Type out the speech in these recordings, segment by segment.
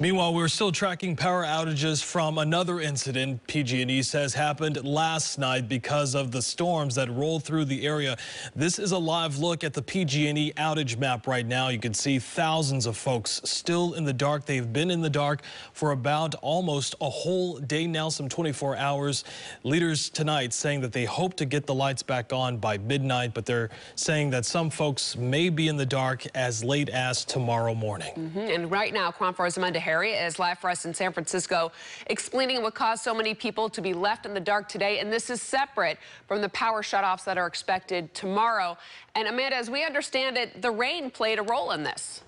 Meanwhile, we're still tracking power outages from another incident PG&E says happened last night because of the storms that rolled through the area. This is a live look at the PG&E outage map right now. You can see thousands of folks still in the dark. They've been in the dark for about almost a whole day now, some 24 hours. Leaders tonight saying that they hope to get the lights back on by midnight, but they're saying that some folks may be in the dark as late as tomorrow morning. Mm -hmm. And right now, KRON 4's Amanda Hari is live for us in San Francisco, explaining what caused so many people to be left in the dark today. And this is separate from the power shutoffs that are expected tomorrow. And Amanda, as we understand it, the rain played a role in this.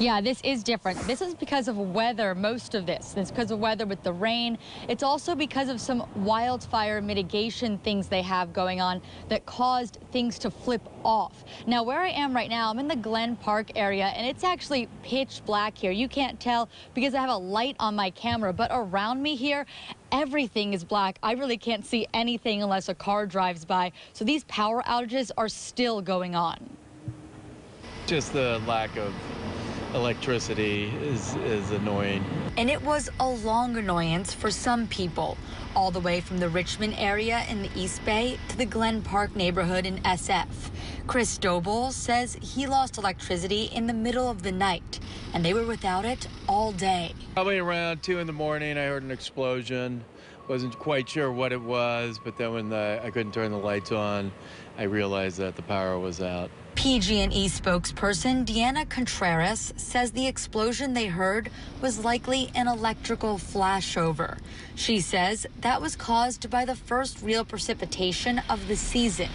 Yeah, this is different. This is because of weather, most of this. It's because of weather with the rain. It's also because of some wildfire mitigation things they have going on that caused things to flip off. Now, where I am right now, I'm in the Glen Park area, and it's actually pitch black here. You can't tell because I have a light on my camera, but around me here, everything is black. I really can't see anything unless a car drives by. So these power outages are still going on. Just the lack of electricity is, is annoying. And it was a long annoyance for some people, all the way from the Richmond area in the East Bay to the Glen Park neighborhood in SF. Chris Doble says he lost electricity in the middle of the night, and they were without it all day. Probably around 2 in the morning, I heard an explosion. Wasn't quite sure what it was, but then when the, I couldn't turn the lights on, I realized that the power was out. PG&E spokesperson Deanna Contreras says the explosion they heard was likely an electrical flashover. She says that was caused by the first real precipitation of the season.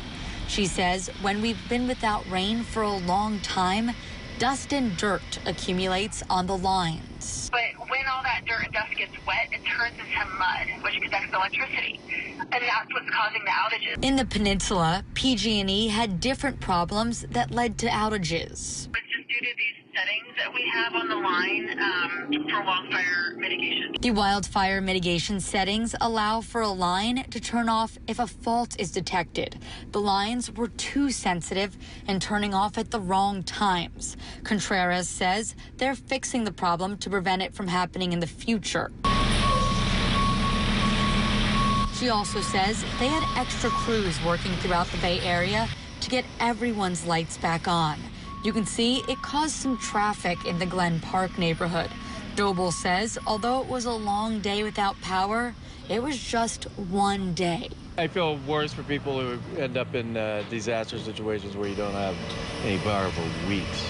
She says when we've been without rain for a long time, dust and dirt accumulates on the lines. But when all that dirt and dust gets wet, it turns into mud, which conducts electricity. And that's what's causing the outages. In the peninsula, PG&E had different problems that led to outages. It's just due to these settings that we have on the line um, for wildfire. The wildfire mitigation settings allow for a line to turn off if a fault is detected. The lines were too sensitive and turning off at the wrong times. Contreras says they're fixing the problem to prevent it from happening in the future. She also says they had extra crews working throughout the Bay Area to get everyone's lights back on. You can see it caused some traffic in the Glen Park neighborhood. Doble says although it was a long day without power, it was just one day. I feel worse for people who end up in uh, disaster situations where you don't have any power for weeks.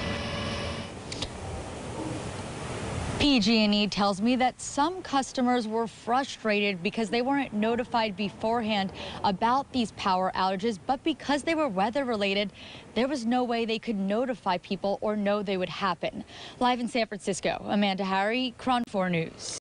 PG&E tells me that some customers were frustrated because they weren't notified beforehand about these power outages, but because they were weather related, there was no way they could notify people or know they would happen. Live in San Francisco, Amanda Hari, KRON 4 News.